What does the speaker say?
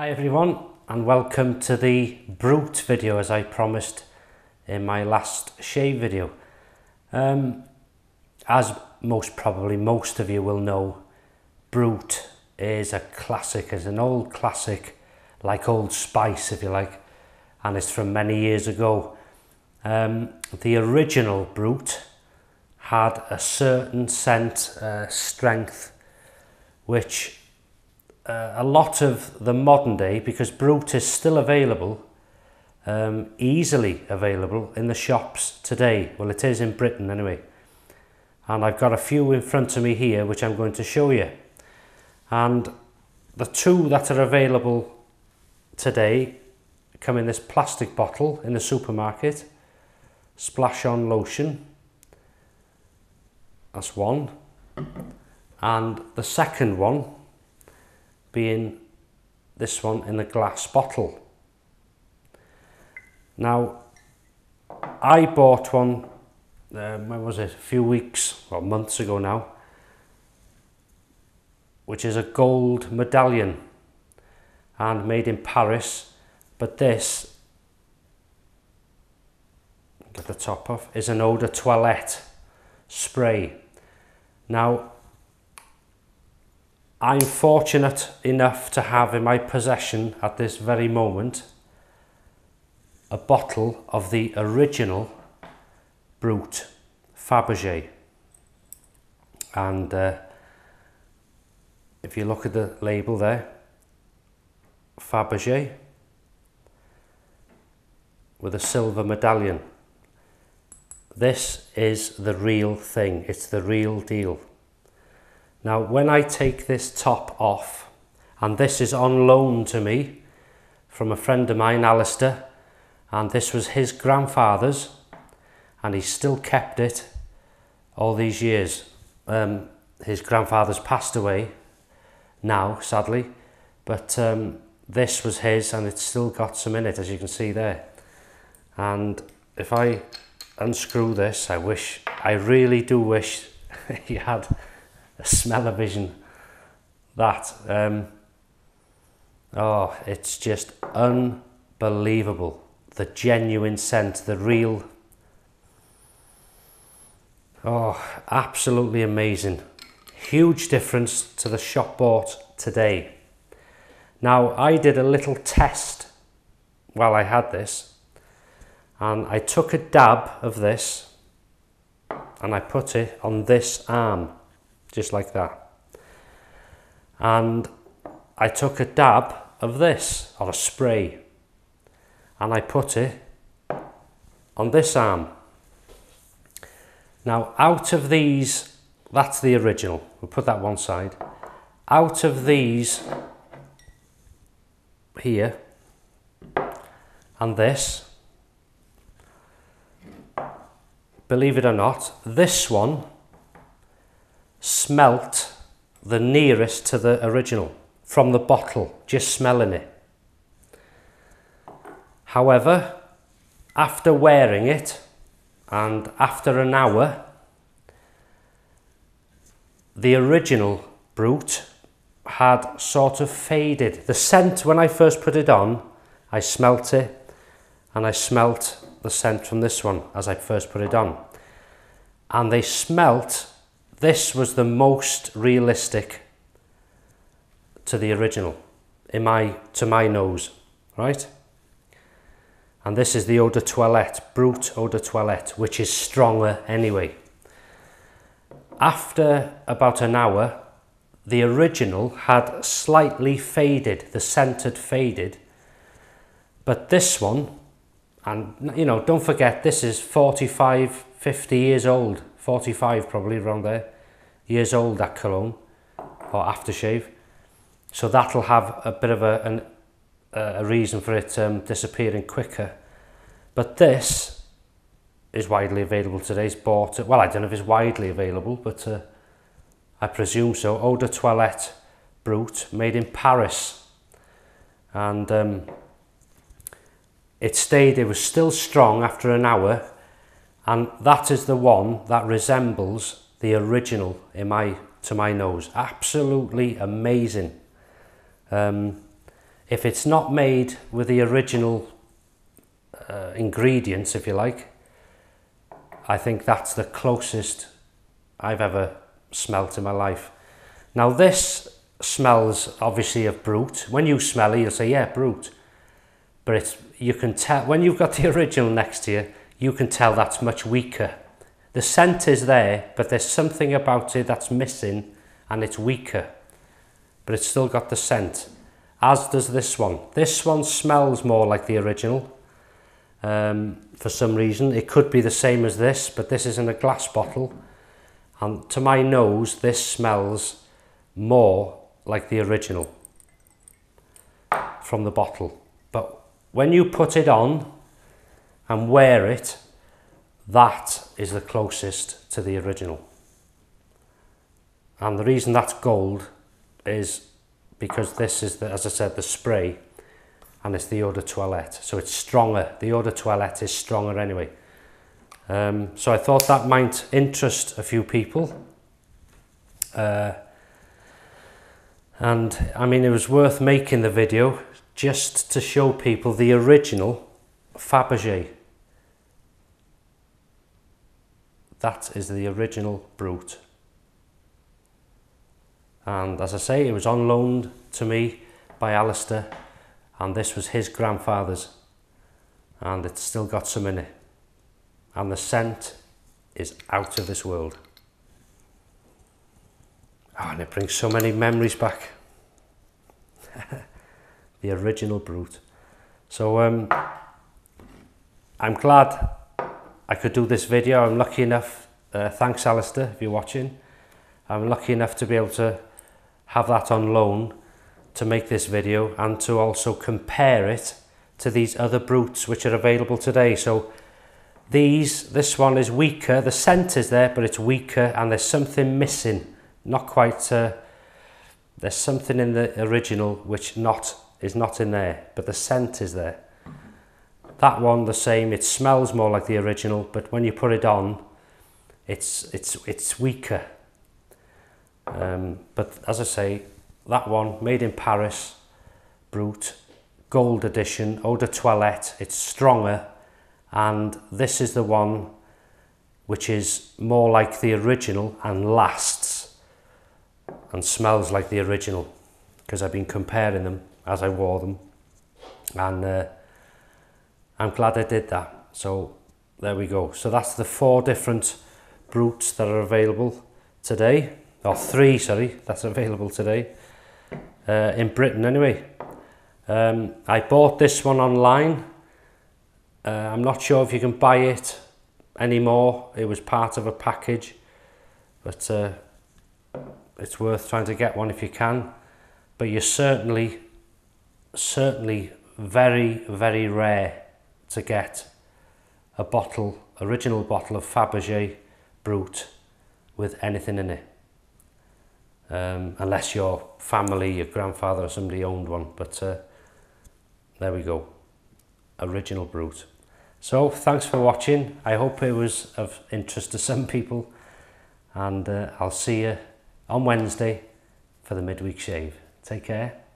Hi everyone and welcome to the Brute video as I promised in my last shave video. Um, as most probably most of you will know, Brute is a classic, is an old classic, like Old Spice if you like, and it's from many years ago. Um, the original Brute had a certain scent uh, strength which uh, a lot of the modern day, because Brut is still available, um, easily available in the shops today. Well, it is in Britain anyway. And I've got a few in front of me here, which I'm going to show you. And the two that are available today come in this plastic bottle in the supermarket. Splash on lotion. That's one. And the second one being this one in a glass bottle. Now, I bought one, uh, when was it, a few weeks or months ago now, which is a gold medallion and made in Paris, but this, get the top off, is an eau de toilette spray. Now, I'm fortunate enough to have in my possession at this very moment a bottle of the original Brut Fabergé. And uh, if you look at the label there, Fabergé with a silver medallion. This is the real thing, it's the real deal. Now, when I take this top off, and this is on loan to me from a friend of mine, Alistair, and this was his grandfather's, and he still kept it all these years. Um, his grandfather's passed away now, sadly, but um, this was his, and it's still got some in it, as you can see there. And if I unscrew this, I wish, I really do wish he had smell-o-vision that um, oh it's just unbelievable. The genuine scent the real oh absolutely amazing. Huge difference to the shop bought today. Now I did a little test while I had this and I took a dab of this and I put it on this arm just like that. And I took a dab of this, or a spray, and I put it on this arm. Now, out of these, that's the original, we'll put that one side. Out of these here, and this, believe it or not, this one smelt the nearest to the original from the bottle, just smelling it. However, after wearing it and after an hour, the original Brut had sort of faded. The scent, when I first put it on, I smelt it and I smelt the scent from this one as I first put it on. And they smelt this was the most realistic to the original in my to my nose right? And this is the eau de toilette brut eau de toilette which is stronger anyway. After about an hour the original had slightly faded the scent had faded. But this one and you know don't forget this is 45 50 years old 45 probably around there, years old that cologne or aftershave. So that'll have a bit of a, an, a reason for it um, disappearing quicker. But this is widely available today. It's bought, well I don't know if it's widely available, but uh, I presume so. Eau de Toilette Brut, made in Paris. And um, it stayed, it was still strong after an hour and that is the one that resembles the original in my to my nose absolutely amazing um, if it's not made with the original uh, ingredients, if you like, I think that's the closest I've ever smelt in my life. Now this smells obviously of brut. When you smell it, you'll say, yeah, brut. But it's, you can tell, when you've got the original next to you, you can tell that's much weaker. The scent is there, but there's something about it that's missing and it's weaker. But it's still got the scent, as does this one. This one smells more like the original um, for some reason. It could be the same as this, but this is in a glass bottle. And to my nose, this smells more like the original from the bottle. But when you put it on and wear it, that is the closest to the original. And the reason that's gold is because this is, the, as I said, the spray and it's the eau de toilette. So it's stronger. The eau de toilette is stronger anyway. Um, so I thought that might interest a few people. Uh, and I mean, it was worth making the video just to show people the original Fabergé. That is the original Brut. And as I say, it was on loan to me by Alistair and this was his grandfather's and it's still got some in it and the scent is out of this world oh, and it brings so many memories back the original Brut. so um, I'm glad I could do this video I'm lucky enough uh, thanks Alistair if you're watching I'm lucky enough to be able to have that on loan to make this video and to also compare it to these other bruts which are available today. So these, this one is weaker, the scent is there but it's weaker and there's something missing, not quite, uh, there's something in the original which not is not in there but the scent is there. That one the same, it smells more like the original but when you put it on it's, it's, it's weaker. Um, but as I say, that one, made in Paris, Brut, gold edition, eau de toilette, it's stronger, and this is the one which is more like the original and lasts and smells like the original because I've been comparing them as I wore them and uh, I'm glad I did that so there we go so that's the four different bruts that are available today or three sorry that's available today uh, in Britain anyway. Um, I bought this one online. Uh, I'm not sure if you can buy it anymore. It was part of a package, but uh, it's worth trying to get one if you can. But you're certainly, certainly very, very rare to get a bottle, original bottle of Fabergé Brut with anything in it. Um, unless your family, your grandfather or somebody owned one. But uh, there we go. Original Brut. So thanks for watching. I hope it was of interest to some people. And uh, I'll see you on Wednesday for the midweek shave. Take care.